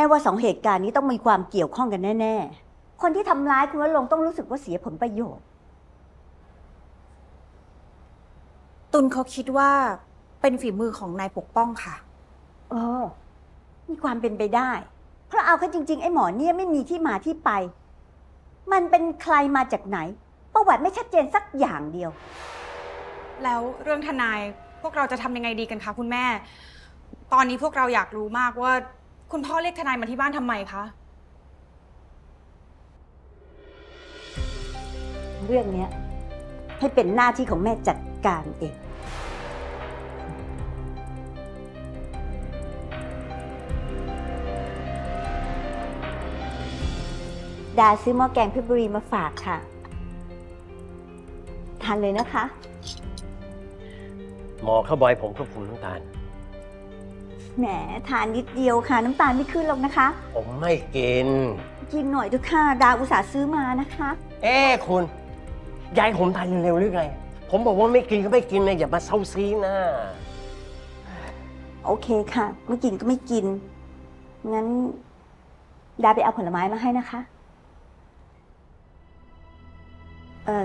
ม่ว่าสองเหตุการณ์นี้ต้องมีความเกี่ยวข้องกันแน่ ๆ คนที่ทำร้ายคุณวรงค์ต้องรู้สึกว่าเสียผลประโยชน์ ตุลเขาคิดว่าเป็นฝีมือของนายปกป้องค่ะ เออ มีความเป็นไปได้ เพราะเอาเข้าจริง ๆ ไอ้หมอเนี่ยไม่มีที่มาที่ไป มันเป็นใครมาจากไหน ประวัติไม่ชัดเจนสักอย่างเดียว แล้วเรื่องทนายพวกเราจะทำยังไงดีกันคะคุณแม่ ตอนนี้พวกเราอยากรู้มากว่า คุณพ่อเรียกทนายมาที่บ้านทำไมคะ เรื่องเนี้ยให้เป็นหน้าที่ของแม่จัดการเอง ดาซื้อหม้อแกงเพชรบุรีมาฝากค่ะ ทานเลยนะคะ หมอเข้าบอยผมควบคุมน้ำตาล แหมทานนิดเดียวค่ะ น้ำตาลไม่ขึ้นหรอกนะคะ ผมไม่กิน กินหน่อยเถอะค่ะ ดาอุตส่าห์ซื้อมานะคะ เอ้คุณยายผมทานเร็วๆหรือไง ผมบอกว่าไม่กินก็ไม่กินนะอย่ามาเซาซีนะโอเคค่ะ ไม่กินก็ไม่กิน งั้น ดาไปเอาผลไม้มาให้นะคะ เอ่อ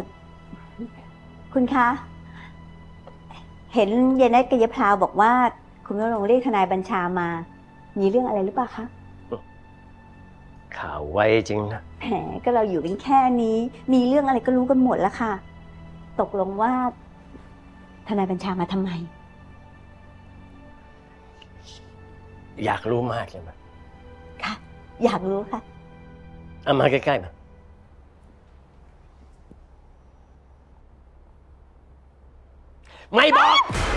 คุณคะ เห็นเยนไนกบยายพลาวบอกว่า คุณวรงค์เรียกทนายบัญชามา มีเรื่องอะไรหรือเปล่าคะข่าวไวจริงนะแหมก็เราอยู่กันแค่นี้ มีเรื่องอะไรก็รู้กันหมดแล้วค่ะ ตกลงว่า ทนายบัญชามาทำไม อยากรู้มากเลยมั้ยค่ะ อยากรู้ค่ะเอามาใกล้ๆมาไม่บอก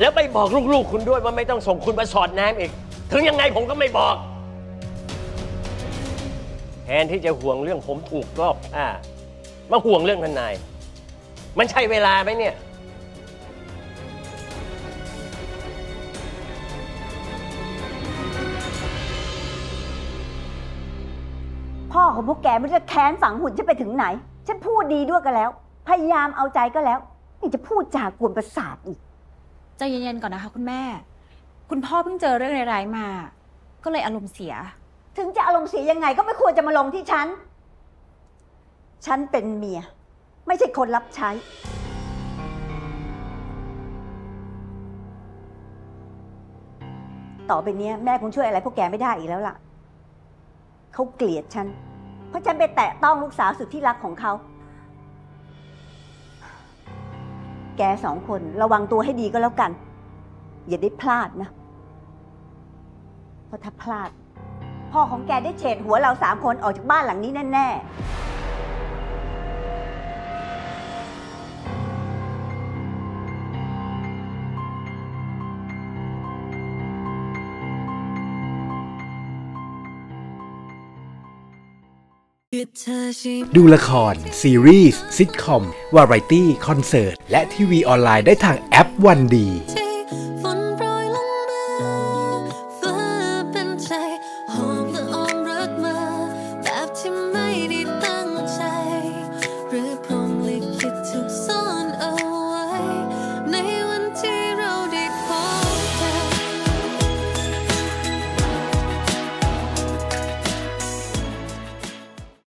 แล้วไปบอกลูกๆคุณด้วยว่าไม่ต้องส่งคุณมาสอดแนมอีก ถึงยังไงผมก็ไม่บอก แทนที่จะห่วงเรื่องผมถูกรอบฆ่ามาห่วงเรื่องทนาย มันใช่เวลาไหมเนี่ยพ่อของพวกแกไม่รู้จะแค้นฝังหุ่นฉันไปถึงไหน ฉันพูดดีด้วยก็แล้ว พยายามเอาใจก็แล้ว นี่จะพูดจากวนประสาทอีก ใจเย็นๆก่อนนะคะ คุณแม่ คุณพ่อเพิ่งเจอเรื่องร้ายๆมา ก็เลยอารมณ์เสีย ถึงจะอารมณ์เสียยังไงก็ไม่ควรจะมาลงที่ฉัน ฉันเป็นเมีย ไม่ใช่คนรับใช้ ต่อไปเนี้ยแม่คงช่วยอะไรพวกแกไม่ได้อีกแล้วล่ะ เขาเกลียดฉัน เพราะฉันไปแตะต้องลูกสาวสุดที่รักของเขา แกสองคน ระวังตัวให้ดีก็แล้วกัน อย่าได้พลาดนะ เพราะถ้าพลาด พ่อของแกได้เฉดหัวเราสามคนออกจากบ้านหลังนี้แน่ ดูละคร ซีรีส์ซิทคอม วาไรตี้ คอนเสิร์ต และทีวีออนไลน์ได้ทางแอปวันดี